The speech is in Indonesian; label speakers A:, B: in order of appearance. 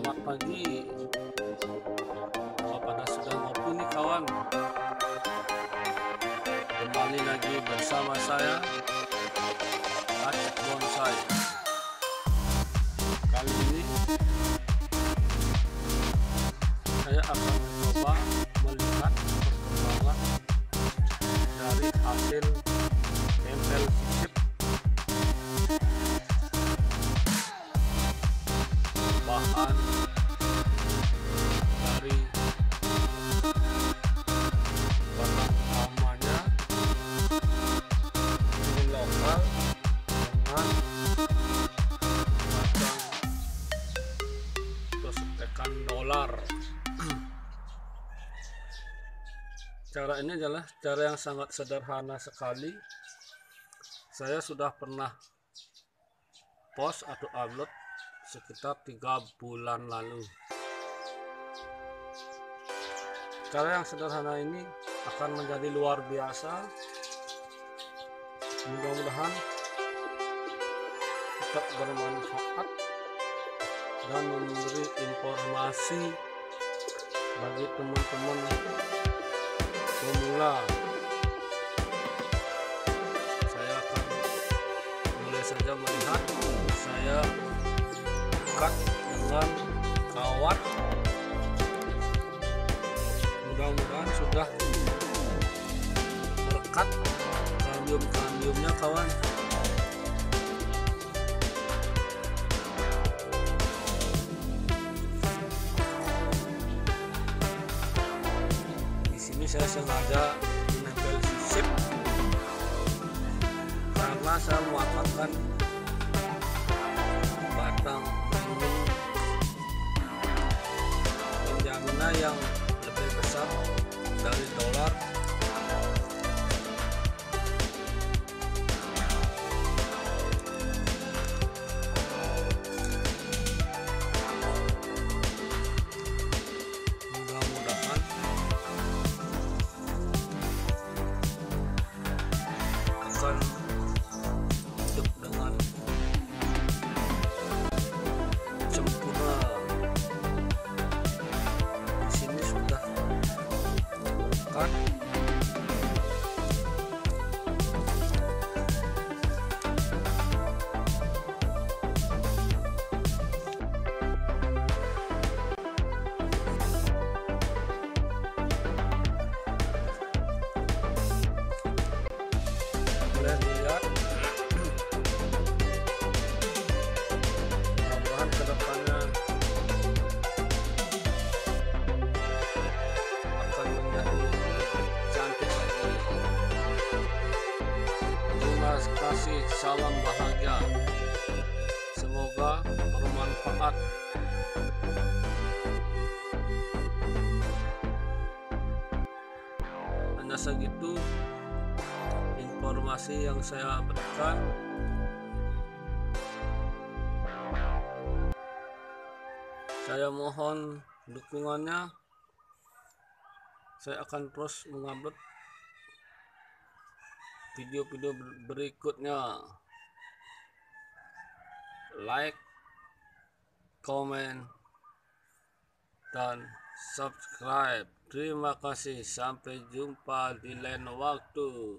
A: Selamat pagi. Apa pada sudah ngopi nih kawan? Kembali lagi bersama saya Acik Bonsai. Cara ini adalah cara yang sangat sederhana sekali. Saya sudah pernah post atau upload sekitar tiga bulan lalu. Cara yang sederhana ini akan menjadi luar biasa. Mudah-mudahan tetap bermanfaat dan memberi informasi bagi teman-teman pemula saya akan mulai saja melihat. Saya ikat dengan kawat. Mudah-mudahan sudah merekat. Kambium-kambiumnya kawan di sini saya sengaja menempel sisip. Karena saya memanfaatkan batang ini. Penjaminan yang lebih besar dari dolar Clark. Salam bahagia. Semoga bermanfaat. Hanya segitu informasi yang saya berikan. Saya mohon dukungannya. Saya akan terus mengupload video-video ber- berikutnya. Like comment dan subscribe. Terima kasih. Sampai jumpa di lain waktu